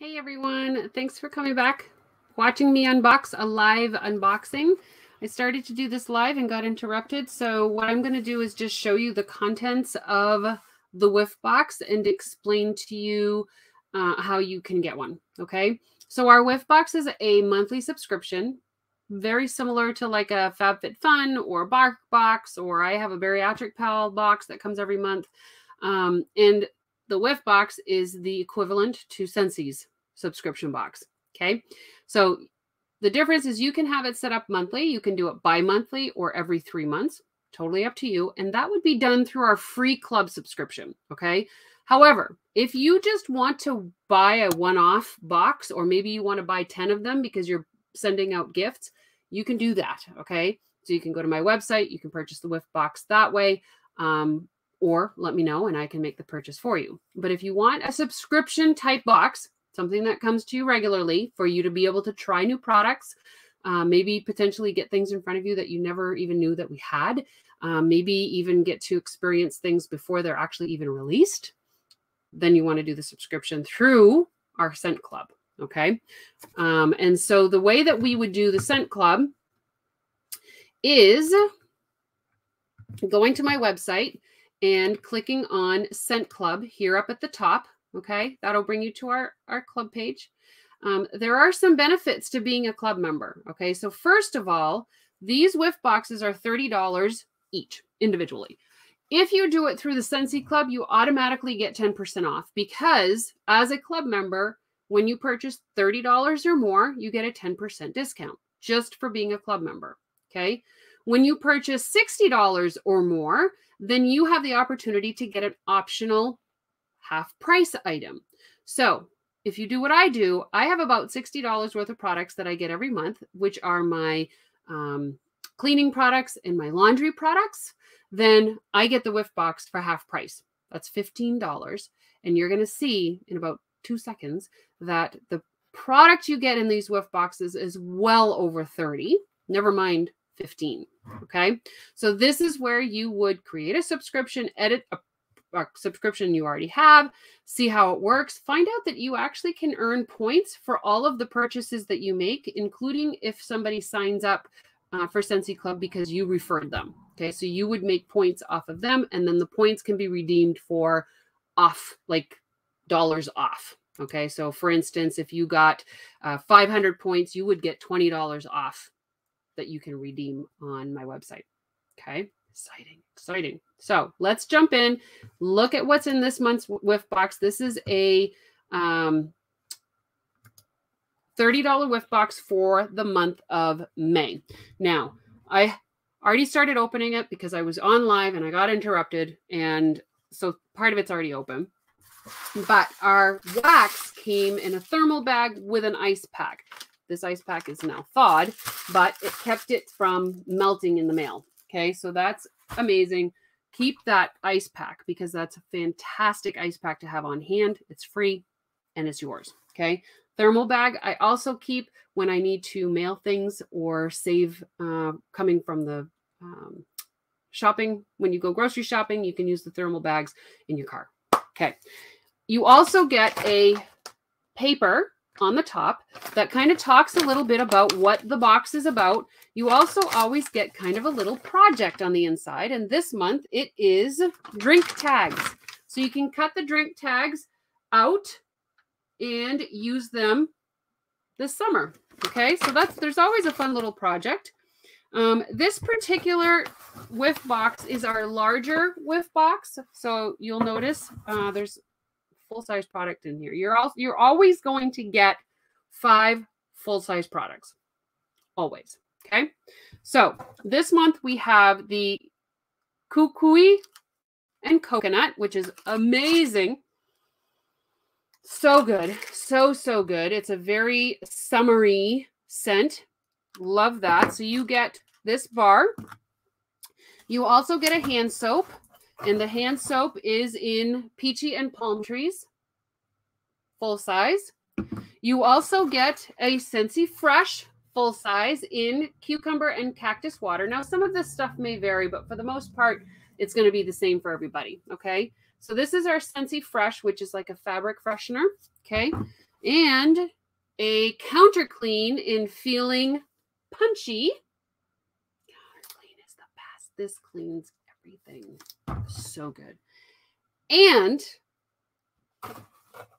Hey everyone, thanks for coming back, watching me unbox a live unboxing. I started to do this live and got interrupted. So what I'm going to do is just show you the contents of the whiff box and explain to you uh, how you can get one. Okay. So our whiff box is a monthly subscription, very similar to like a FabFitFun or Bark box, or I have a BariatricPal box that comes every month. Um, and the whiff box is the equivalent to Scentsy's subscription box. Okay. So the difference is you can have it set up monthly, you can do it bi monthly or every three months, totally up to you. And that would be done through our free club subscription. Okay. However, if you just want to buy a one off box, or maybe you want to buy 10 of them because you're sending out gifts, you can do that. Okay. So you can go to my website, you can purchase the whiff box that way. Um, or let me know and I can make the purchase for you. But if you want a subscription type box, something that comes to you regularly for you to be able to try new products, uh, maybe potentially get things in front of you that you never even knew that we had, um, maybe even get to experience things before they're actually even released, then you want to do the subscription through our Scent Club. Okay. Um, and so the way that we would do the Scent Club is going to my website and clicking on Scent Club here up at the top. Okay, that'll bring you to our, our club page. Um, there are some benefits to being a club member. Okay, so first of all, these whiff boxes are $30 each individually. If you do it through the Scentsy Club, you automatically get 10% off because as a club member, when you purchase $30 or more, you get a 10% discount just for being a club member. Okay. When you purchase $60 or more, then you have the opportunity to get an optional half price item. So if you do what I do, I have about $60 worth of products that I get every month, which are my um, cleaning products and my laundry products. Then I get the whiff box for half price. That's $15. And you're going to see in about two seconds that the product you get in these whiff boxes is well over 30. Never mind 15. Okay. So this is where you would create a subscription, edit a, a, subscription you already have, see how it works, find out that you actually can earn points for all of the purchases that you make, including if somebody signs up uh, for Scentsy Club because you referred them. Okay. So you would make points off of them, and then the points can be redeemed for off, like dollars off. Okay. So for instance, if you got uh, 500 points, you would get $20 off that you can redeem on my website. Okay, exciting, exciting. So let's jump in, look at what's in this month's whiff box. This is a um, $30 whiff box for the month of May. Now, I already started opening it because I was on live and I got interrupted. And so part of it's already open. But our wax came in a thermal bag with an ice pack. This ice pack is now thawed, but it kept it from melting in the mail. Okay, so that's amazing. Keep that ice pack because that's a fantastic ice pack to have on hand. It's free and it's yours. Okay, thermal bag I also keep when I need to mail things or save uh, coming from the um, shopping. When you go grocery shopping, you can use the thermal bags in your car. Okay, you also get a paper on the top that kind of talks a little bit about what the box is about. You also always get kind of a little project on the inside. And this month it is drink tags. So you can cut the drink tags out and use them this summer. Okay, so that's there's always a fun little project. Um, this particular whiff box is our larger whiff box. So you'll notice uh, there's full size product in here. You're also you're always going to get five full size products. Always. Okay. So this month we have the kukui and coconut, which is amazing. So good. So, so good. It's a very summery scent. Love that. So you get this bar. You also get a hand soap. And the hand soap is in peachy and palm trees, full size. You also get a Scentsy Fresh full size in cucumber and cactus water. Now, some of this stuff may vary, but for the most part, it's going to be the same for everybody. Okay. So this is our Scentsy Fresh, which is like a fabric freshener. Okay. and a counter clean in feeling punchy. Counter clean is the best. This cleans everything. So good. And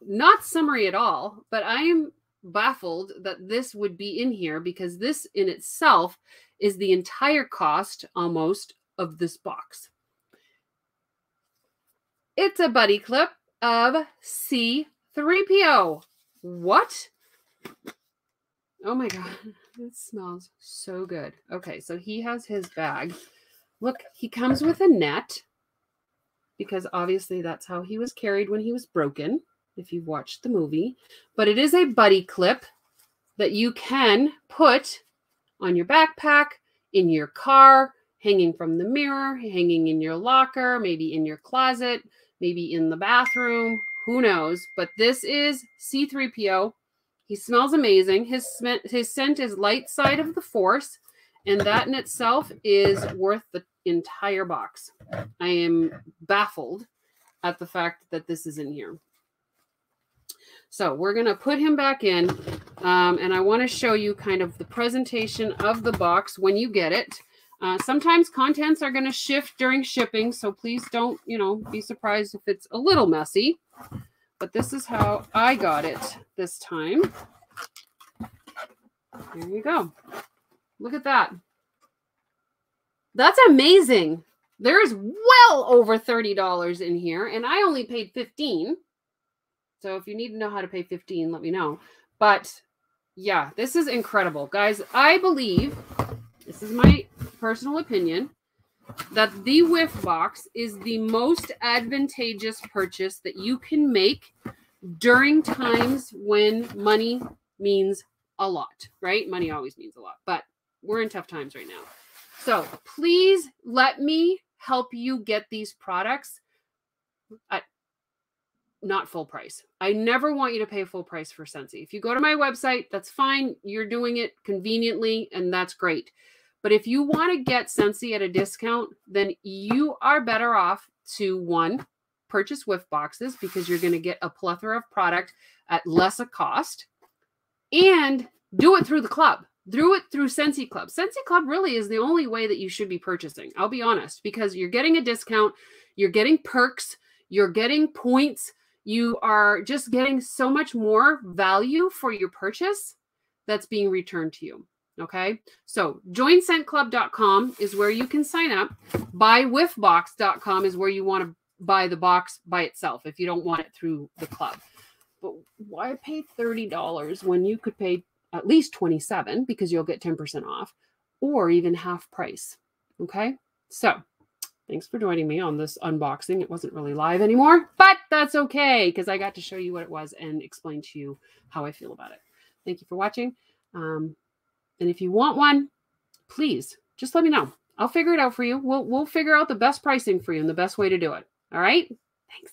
not summery at all, but I am baffled that this would be in here because this in itself is the entire cost almost of this box. It's a buddy clip of C3PO. What? Oh my God. It smells so good. Okay, so he has his bag. Look, he comes with a net because obviously that's how he was carried when he was broken, if you've watched the movie. But it is a buddy clip that you can put on your backpack, in your car, hanging from the mirror, hanging in your locker, maybe in your closet, maybe in the bathroom, who knows? But this is C3PO. He smells amazing. His his scent is light side of the force, and that in itself is worth the entire box. I am baffled at the fact that this is in here. So we're going to put him back in, um, and I want to show you kind of the presentation of the box when you get it. Uh, sometimes contents are going to shift during shipping, so please don't, you know, be surprised if it's a little messy. But this is how I got it this time. There you go. Look at that. That's amazing. There's well over $30 in here, and I only paid 15 So if you need to know how to pay 15 let me know. But yeah, this is incredible. Guys, I believe, this is my personal opinion, that the Whiff Box is the most advantageous purchase that you can make during times when money means a lot, right? Money always means a lot, but we're in tough times right now. So please let me help you get these products at not full price. I never want you to pay full price for Scentsy. If you go to my website, that's fine. You're doing it conveniently, and that's great. But if you want to get Scentsy at a discount, then you are better off to one, purchase Whiff boxes because you're going to get a plethora of product at less a cost and do it through the club. Do it through Scentsy Club. Scentsy Club really is the only way that you should be purchasing. I'll be honest, because you're getting a discount, you're getting perks, you're getting points, you are just getting so much more value for your purchase that's being returned to you. Okay. So joinscentclub.com is where you can sign up. Buywhiffbox.com is where you want to buy the box by itself if you don't want it through the club. But why pay $30 when you could pay at least 27 because you'll get 10% off or even half price. Okay. So thanks for joining me on this unboxing. It wasn't really live anymore, but that's okay because I got to show you what it was and explain to you how I feel about it. Thank you for watching. Um, and if you want one, please just let me know. I'll figure it out for you. We'll we'll figure out the best pricing for you and the best way to do it. All right? Thanks.